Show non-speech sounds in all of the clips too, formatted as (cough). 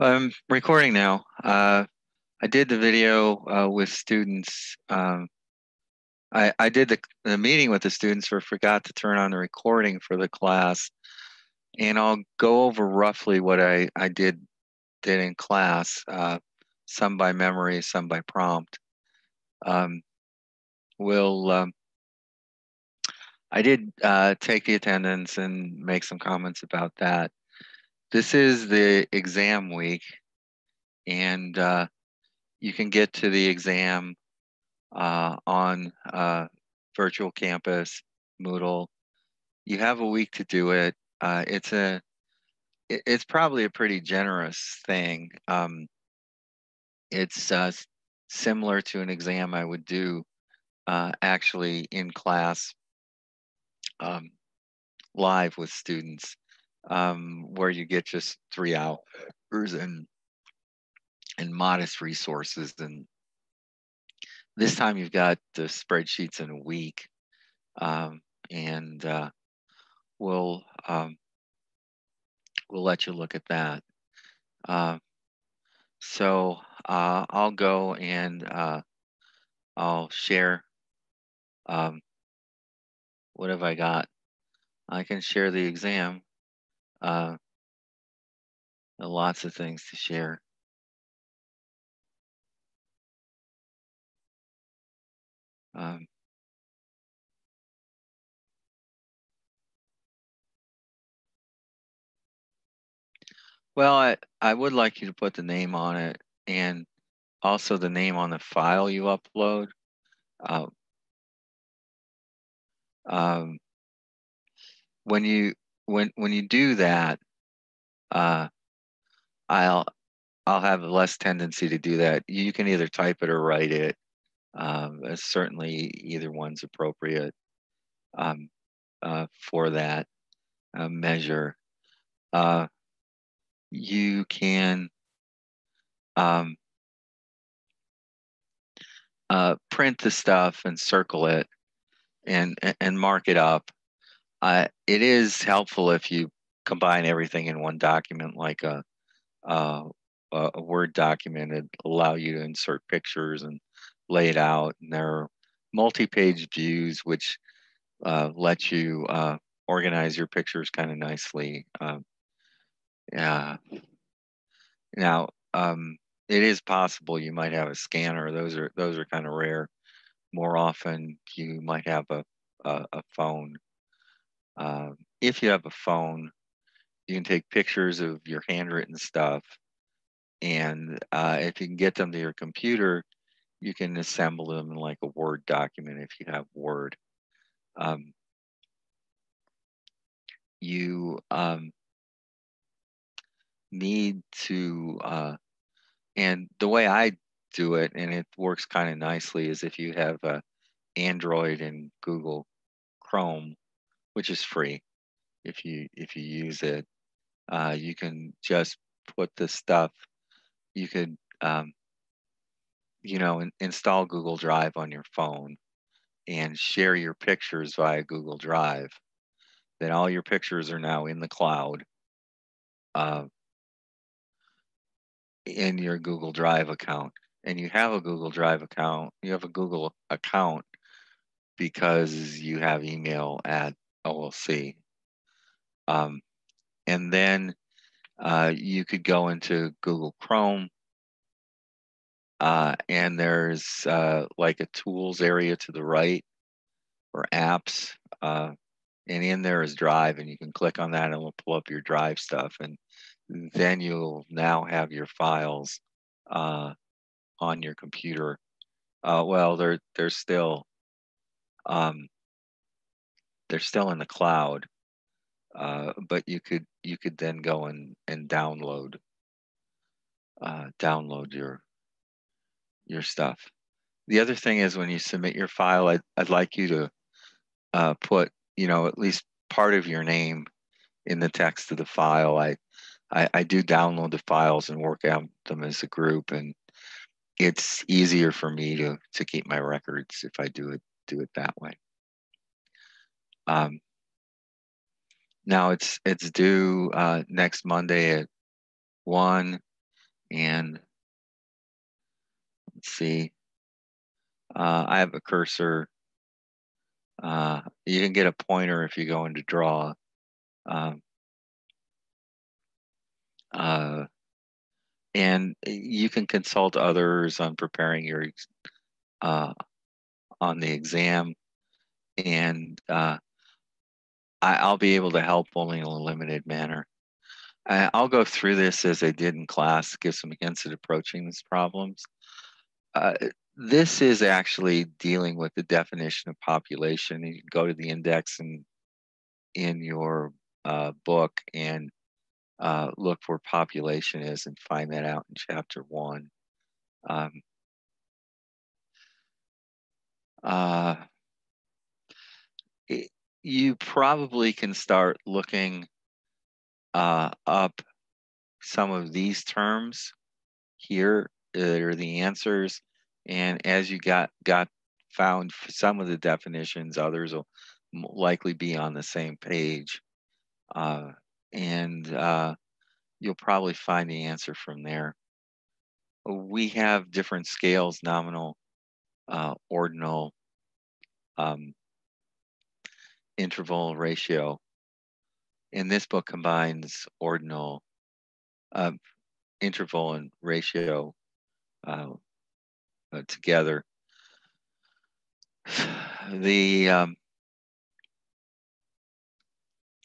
I'm recording now. Uh, I did the video uh, with students. Um, I, I did the, the meeting with the students, but forgot to turn on the recording for the class. And I'll go over roughly what I, I did did in class, uh, some by memory, some by prompt. Um, we'll um, I did uh, take the attendance and make some comments about that. This is the exam week, and uh, you can get to the exam uh, on uh, Virtual Campus, Moodle. You have a week to do it. Uh, it's a it's probably a pretty generous thing. Um, it's uh, similar to an exam I would do uh, actually in class um, live with students um, where you get just three hours and and modest resources. And this time you've got the spreadsheets in a week um, and uh, we'll um, we'll let you look at that. Uh, so uh, I'll go and uh, I'll share um, what have I got? I can share the exam uh, lots of things to share. Um, well, I, I would like you to put the name on it and also the name on the file you upload. Uh, um, when you when when you do that, uh, I'll I'll have less tendency to do that. You can either type it or write it. Um, certainly, either one's appropriate um, uh, for that uh, measure. Uh, you can um, uh, print the stuff and circle it and and mark it up uh, it is helpful if you combine everything in one document, like a, a, a Word document. It allow you to insert pictures and lay it out. And there are multi-page views which uh, let you uh, organize your pictures kind of nicely. Um, yeah. Now, um, it is possible you might have a scanner. Those are those are kind of rare. More often, you might have a a, a phone uh, if you have a phone, you can take pictures of your handwritten stuff. And uh, if you can get them to your computer, you can assemble them in like a Word document if you have Word. Um, you um, need to, uh, and the way I do it, and it works kind of nicely, is if you have a Android and Google Chrome, which is free if you if you use it. Uh, you can just put the stuff. You could um, you know in, install Google Drive on your phone and share your pictures via Google Drive. Then all your pictures are now in the cloud. Uh, in your Google Drive account and you have a Google Drive account, you have a Google account because you have email at OLC. Um, and then uh, you could go into Google Chrome uh, and there's uh, like a tools area to the right or apps. Uh, and in there is Drive, and you can click on that and it'll pull up your Drive stuff. And then you'll now have your files uh, on your computer. Uh, well, they're they're still um, they're still in the cloud, uh, but you could you could then go and and download uh, download your your stuff. The other thing is when you submit your file, I'd, I'd like you to uh, put you know at least part of your name in the text of the file. I, I I do download the files and work out them as a group, and it's easier for me to to keep my records if I do it do it that way. Um, now it's it's due uh, next Monday at one. And let's see. Uh, I have a cursor. Uh, you can get a pointer if you go into draw. Um, uh, and you can consult others on preparing your uh, on the exam and uh, I, will be able to help only in a limited manner. I, will go through this as I did in class give some hints at approaching these problems. Uh, this is actually dealing with the definition of population. You can go to the index and in your uh, book and uh, look where population is and find that out in chapter one. Um, uh, you probably can start looking uh, up some of these terms here that are the answers. And as you got got found some of the definitions, others will likely be on the same page. Uh, and uh, you'll probably find the answer from there. We have different scales, nominal, uh, ordinal, um, interval, ratio. And this book combines ordinal, uh, interval, and ratio uh, uh together. (sighs) The um,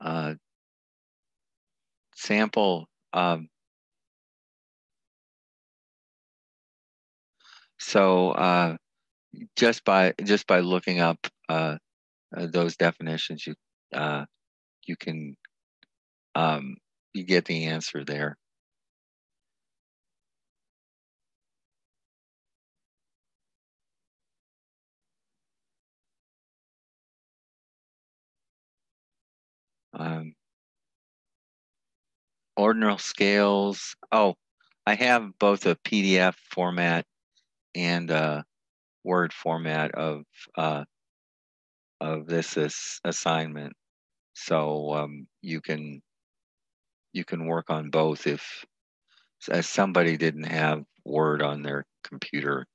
uh, sample um, so uh, just by just by looking up uh, those definitions, you uh, you can um, you get the answer there. Um, ordinal scales. Oh, I have both a PDF format and a Word format of uh, of this, this assignment, so um, you can you can work on both if as somebody didn't have Word on their computer.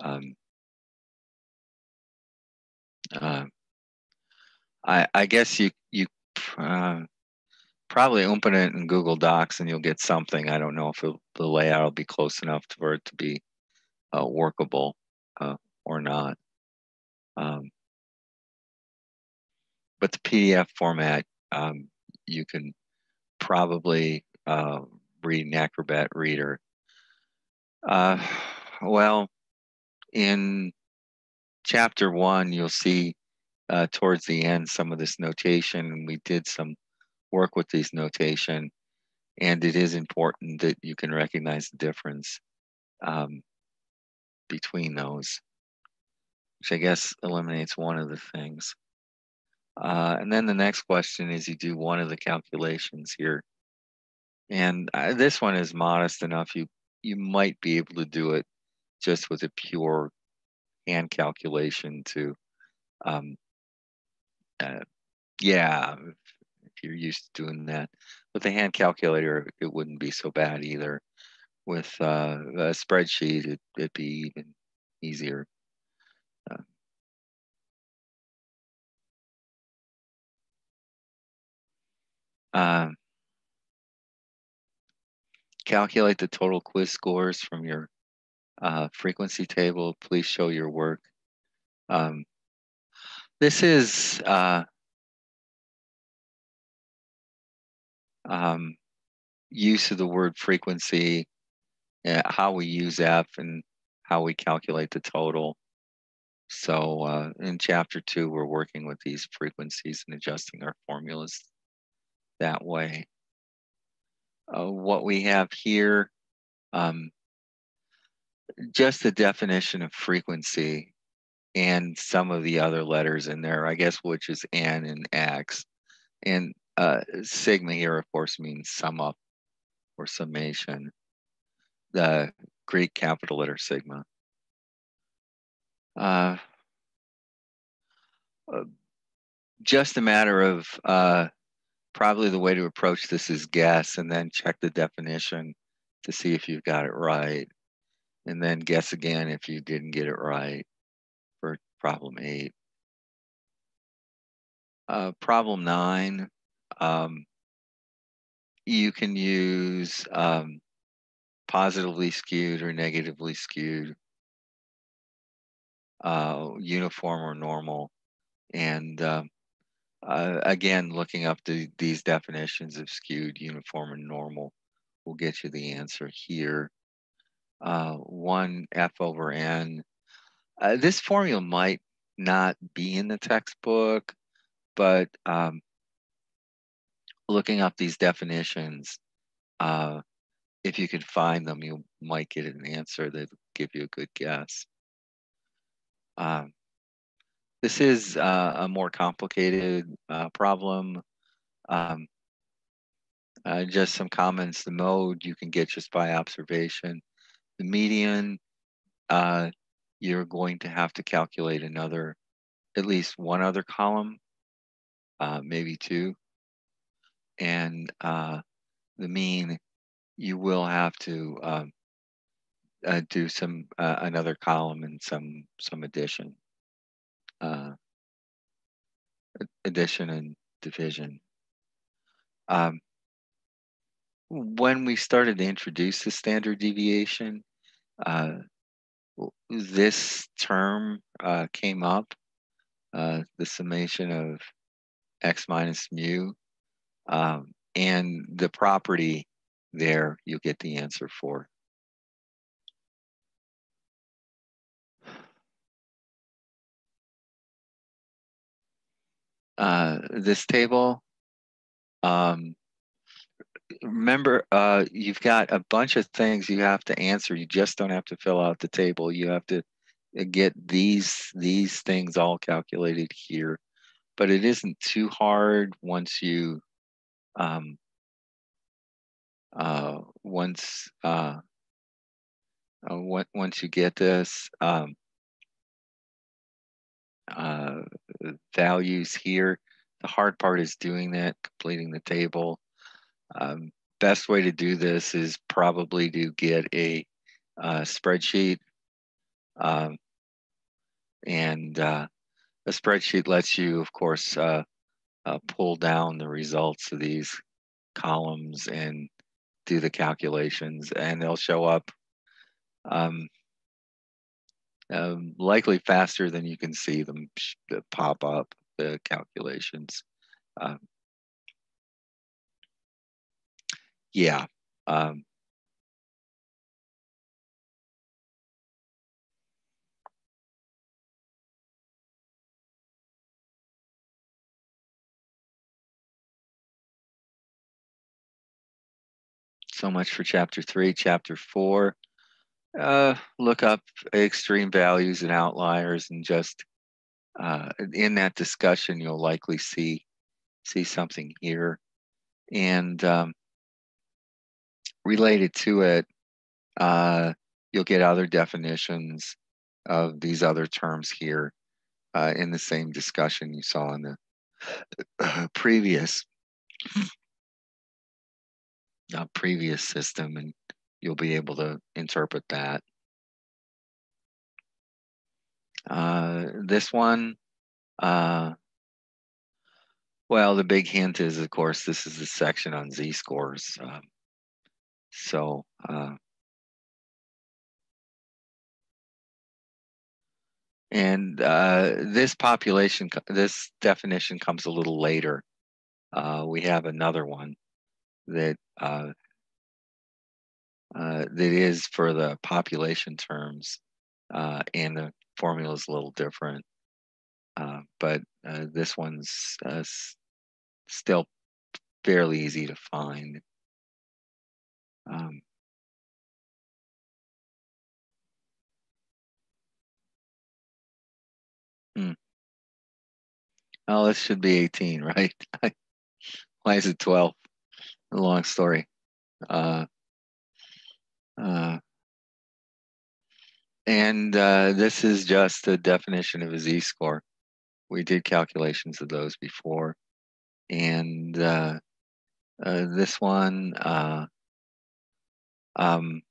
Um, uh, I I guess you you uh, probably open it in Google Docs and you'll get something. I don't know if it, the layout will be close enough for it to be uh, workable uh, or not. Um, but the PDF format, um, you can probably uh, read an Acrobat Reader. Uh, well, in chapter one, you'll see uh, towards the end some of this notation. And we did some work with these notation. And it is important that you can recognize the difference um, between those, which I guess eliminates one of the things. Uh, and then the next question is you do one of the calculations here. And this one is modest enough, you, you might be able to do it just with a pure hand calculation to, um, uh, yeah, if you're used to doing that. With a hand calculator, it wouldn't be so bad either. With uh, a spreadsheet, it, would be even easier. Um, calculate the total quiz scores from your uh, frequency table. Please show your work. Um, this is uh, um, use of the word frequency, uh, how we use F, and how we calculate the total. So uh, in chapter two, we're working with these frequencies and adjusting our formulas that way. Uh, what we have here, um, just the definition of frequency and some of the other letters in there, I guess, which is N and X. And uh, sigma here, of course, means sum up or summation. The Greek capital letter sigma. Uh, uh, just a matter of uh, probably the way to approach this is guess and then check the definition to see if you've got it right. And then guess again if you didn't get it right for problem eight. Uh, problem nine, um, you can use um, positively skewed or negatively skewed, uh, uniform or normal. And um, uh, again, looking up the, these definitions of skewed, uniform, and normal will get you the answer here. Uh, 1 f over n. Uh, this formula might not be in the textbook, but um, looking up these definitions, uh, if you can find them, you might get an answer that give you a good guess. Um, this is uh, a more complicated uh, problem. Um, uh, just some comments. The mode you can get just by observation. The median, uh, you're going to have to calculate another, at least one other column, uh, maybe two. And uh, the mean, you will have to um, do some another column and some some addition, uh, addition and division. Um, when we started to introduce the standard deviation, uh, this term uh, came up, uh, the summation of x minus mu, um, and the property there you'll get the answer for. Uh, this table, um, remember, uh, you've got a bunch of things you have to answer. You just don't have to fill out the table. You have to get these these things all calculated here. But it isn't too hard once you um, uh, once uh, uh, once you get this um, uh, values here. The hard part is doing that, completing the table. Um, best way to do this is probably to get a uh, spreadsheet. Um, and uh, a spreadsheet lets you, of course, uh, uh, pull down the results of these columns and do the calculations, and they'll show up um, um, likely faster than you can see them pop up, the calculations. Um, yeah. Um, so much for chapter three. Chapter four, uh, look up extreme values and outliers, and just uh, in that discussion, you'll likely see see something here. And um, related to it, uh, you'll get other definitions of these other terms here uh, in the same discussion you saw in the uh, previous uh, previous system, and you'll be able to interpret that. Uh, this one, uh, well, the big hint is, of course, this is the section on z-scores. Um, so uh, and uh, this population, this definition comes a little later. Uh, we have another one that uh, uh, that is for the population terms, uh, and the formula is a little different. but this one's still fairly easy to find. Um, hmm. Oh, this should be 18, (laughs) right? (laughs) Why is it 12? A long story. Uh, uh, and uh, this is just the definition of a z-score. We did calculations of those before. And uh, uh, this one, uh, Um,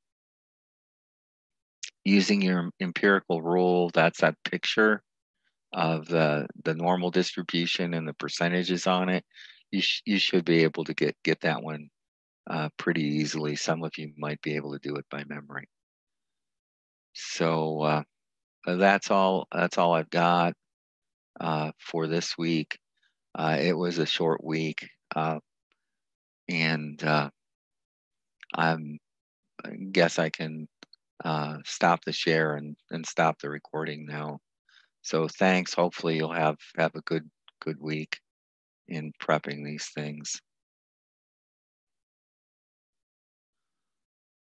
using your empirical rule, that's that picture of the the normal distribution and the percentages on it. You sh- you should be able to get get that one uh, pretty easily. Some of you might be able to do it by memory. So uh, that's all. That's all I've got uh, for this week. Uh, it was a short week, uh, and uh, I'm I guess I can uh, stop the share and, and stop the recording now. So thanks. Hopefully you'll have have a good good week in prepping these things.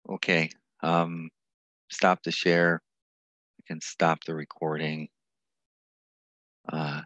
Okay. Um, stop the share. I can stop the recording. Uh,